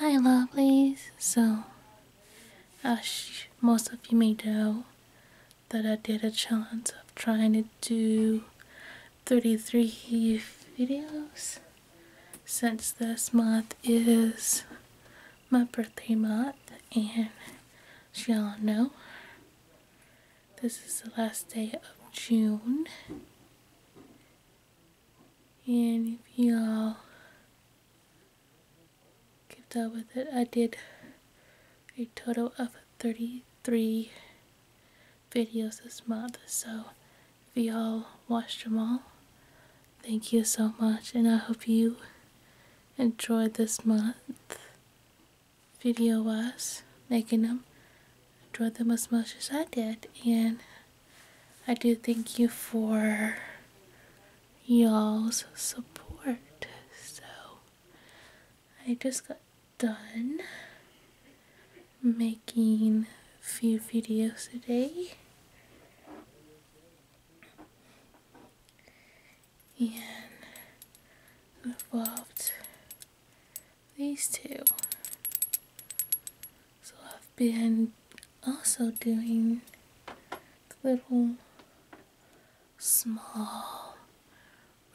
Hi lovelies, so as most of you may know that I did a challenge of trying to do 33 videos since this month is my birthday month and as y'all know this is the last day of June. And if y'all kept up with it. I did a total of 33 videos this month so if y'all watched them all thank you so much and I hope you enjoyed this month video wise making them enjoyed them as much as I did and I do thank you for y'all's support so I just got done making a few videos today and involved these two. So I've been also doing little small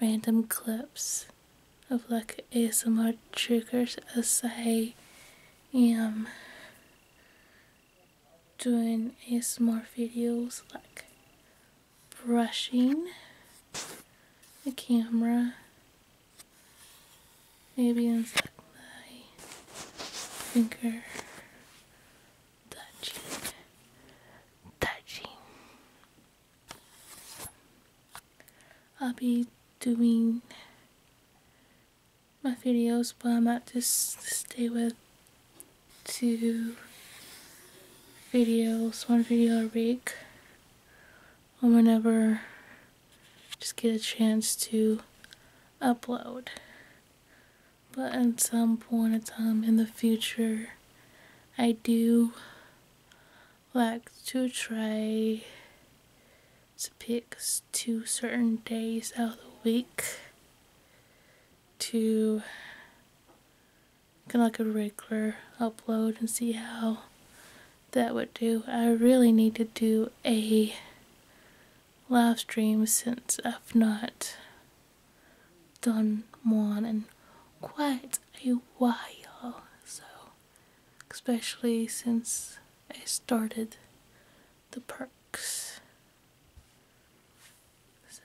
random clips of like ASMR triggers as I am doing ASMR videos like brushing the camera maybe inside my finger touching touching. I'll be doing my videos but I might just stay with two videos one video a week or whenever just get a chance to upload. But at some point in time in the future, I do like to try to pick two certain days out of the week to kind of like a regular upload and see how that would do. I really need to do a live stream since I've not done one in quite a while. So, especially since I started the perks. So,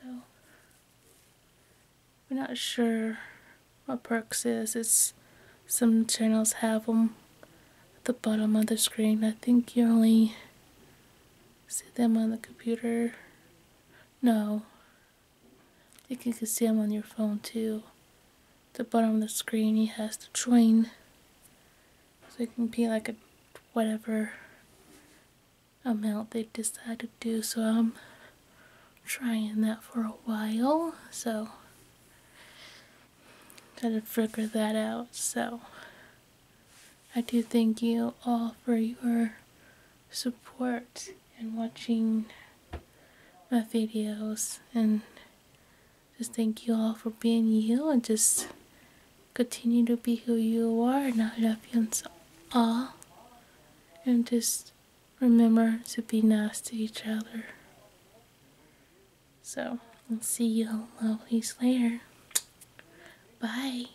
we're not sure what perks is. It's some channels have them at the bottom of the screen. I think you only see them on the computer no. I think you can see them on your phone too. At the bottom of the screen, he has the join. So it can be like a whatever amount they decide to do. So I'm trying that for a while. So to figure that out. So. I do thank you all for your support and watching my videos and just thank you all for being you and just continue to be who you are and I love you all. And just remember to be nice to each other. So I'll see you all lovelies later bye